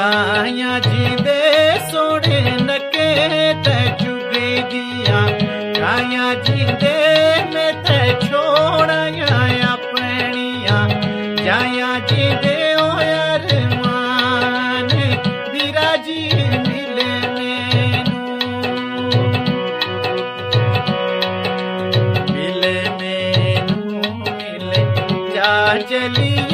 गाया जीवे सोने नके तुगे दिया। गाया जीवे में ते छोड़ाया पैनिया जाया जी ओ यार मान बीरा जी मिले मिले मेनू, मिले जा चली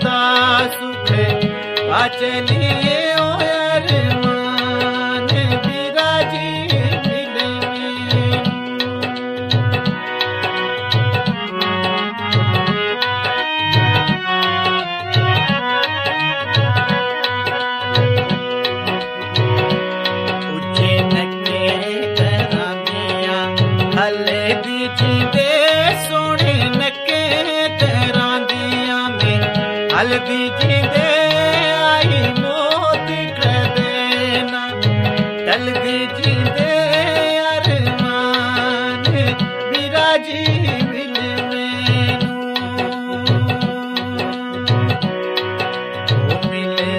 सदा सुख पचनि हल बीजी दे आई मोती कर देना। तल बीजी दे अरमान विराजी मिल मिले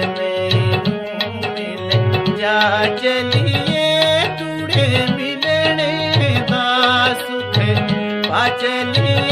मिले जा, चलिए टूड़े मिलने दा सुख चलिए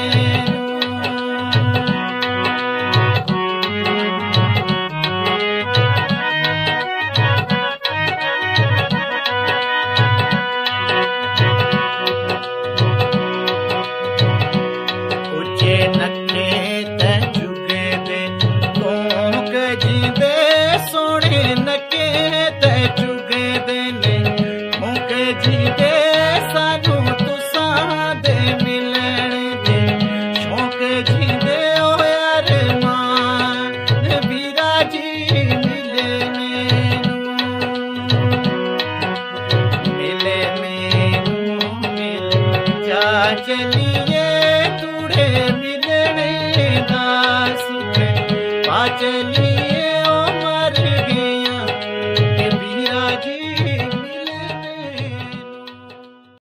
पाचनीये तुडे मिलने दस पाचनी